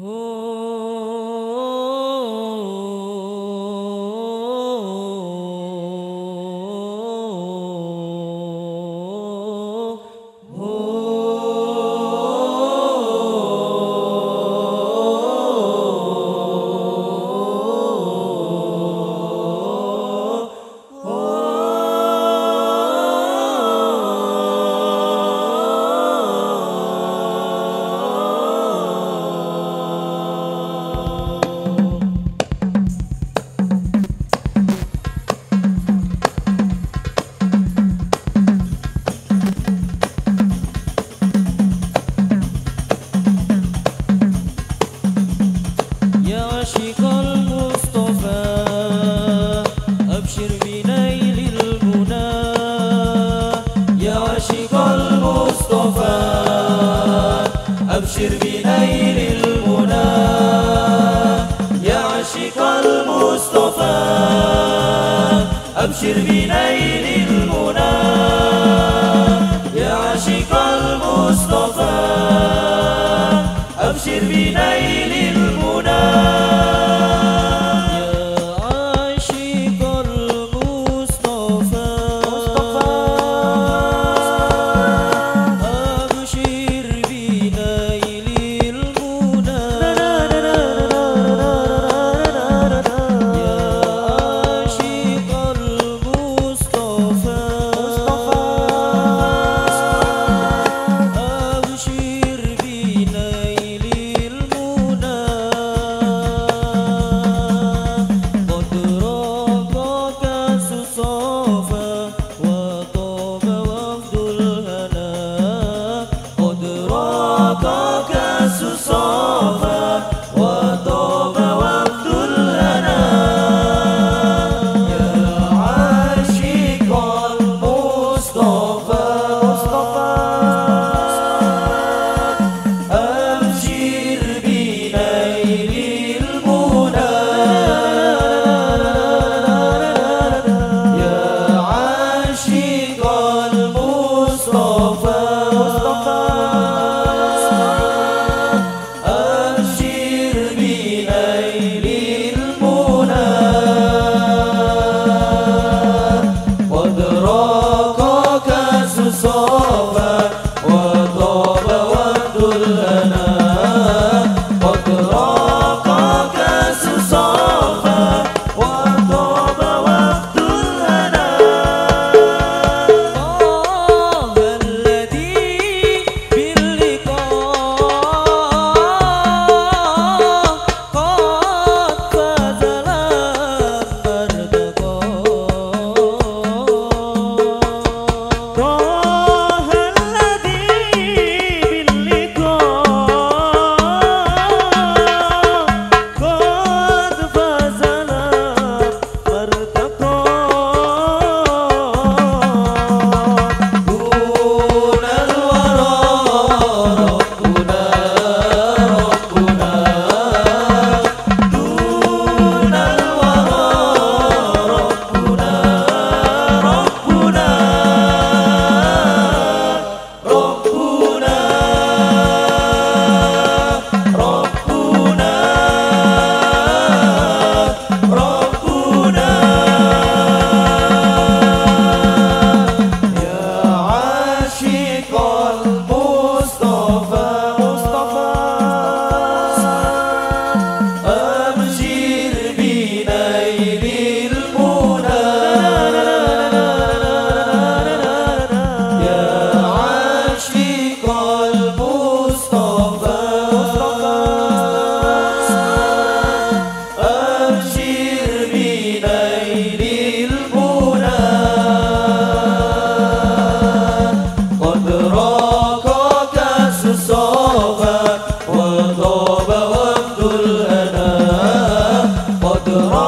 Oh. شربي ليلي só Oh.